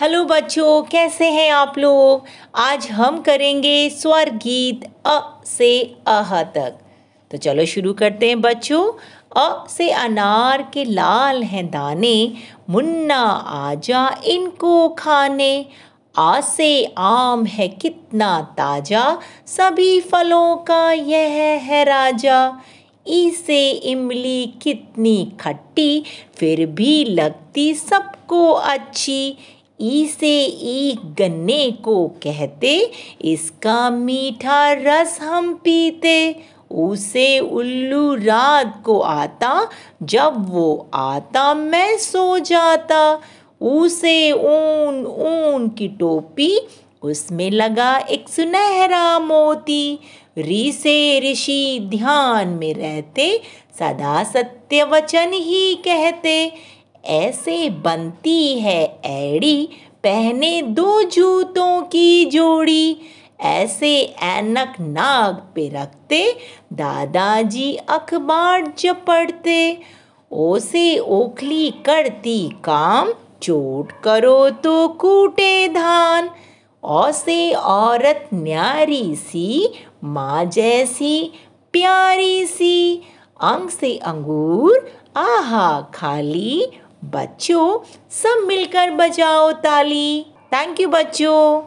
Hello बच्चों, कैसे हैं आप लोग? आज हम करेंगे स्वर गीत अ से अह तक। तो चलो शुरू करते हैं बच्चों। अ से अनार के लाल हैं दाने, मुन्ना आजा इनको खाने। आ से आम है कितना ताज़ा, सभी फलों का यह है राजा। ई से इमली कितनी खट्टी, फिर भी लगती सबको अच्छी। ई से ई गन्ने को कहते, इसका मीठा रस हम पीते। उसे उल्लू रात को आता, जब वो आता मैं सो जाता। उसे ऊन ऊन की टोपी, उसमें लगा एक सुनहरा मोती। री से ऋषि ध्यान में रहते, सदा सत्य वचन ही कहते। ऐसे बनती है एड़ी पहने दो जूतों की जोड़ी। ऐसे ऐनक नाग पे रखते दादाजी अखबार जब पढ़ते ओ ओखली करती काम, चोट करो तो कूटे धान। औ से औरत न्यारी सी, माँ जैसी प्यारी सी। अंग से अंगूर, आहा खाली बच्चों सब मिलकर बजाओ ताली। थैंक यू बच्चों।